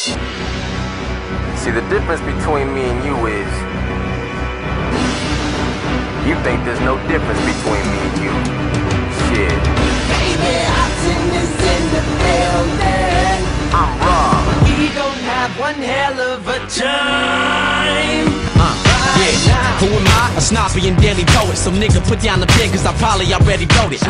See, the difference between me and you is you think there's no difference between me and you. Shit. Baby, Hudson is in the building. I'm raw. We gon' have one hell of a time. Snobby and daily poet. So nigga, put down the pen, cause I probably already wrote it.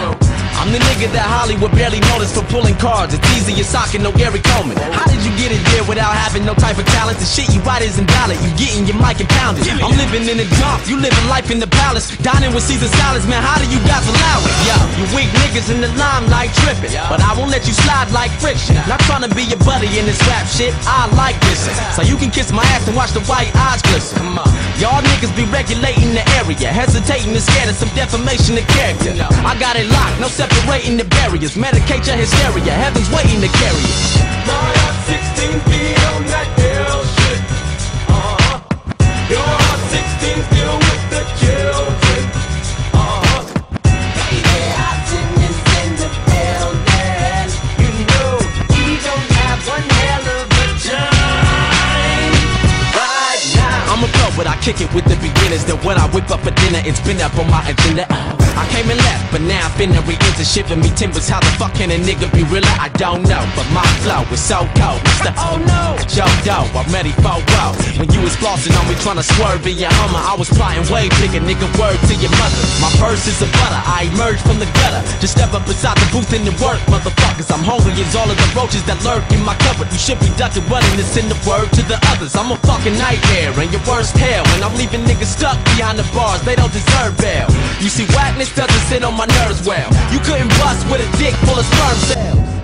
I'm the nigga that Hollywood barely noticed for pulling cards. It's easy as socking, no Gary Coleman. How did you get it there without having no type of talent? The shit you write isn't valid. You getting your mic and. I'm living in the dump, you living life in the palace. Dining with Caesar salads, man. How do you guys allow it? Yo, you weak niggas in the limelight tripping. But I won't let you slide like friction. Not trying to be your buddy in this rap shit. I like this. So you can kiss my ass and watch the white eyes glisten. Come on. Y'all niggas be regulating the area, hesitating and scared of some defamation of character. I got it locked, no separating the barriers. Medicate your hysteria, heaven's waiting to carry it. Kick it with the beginners. Then when I whip up for dinner, it's been up on my agenda. I came left, but now I'm finna re-enter shipping me timbers. How the fuck can a nigga be realer? I don't know, but my flow is so cold. Mr. Oh no, Joe Doe, I'm ready for wow. When you was flossing on me tryna swerve in your Hummer, I was plotting way bigger, nigga. Word to your mother. My purse is a butter. I emerged from the gutter. Just step up inside the booth and it work, motherfuckers. I'm hungry as all of the roaches that lurk in my cupboard. You should be ducking running to send the word to the others. I'm a fucking nightmare and your worst hell. And I'm leaving niggas stuck behind the bars. They don't deserve bail. You see, whackness doesn't sit on my nerves well. You couldn't bust with a dick full of sperm cells.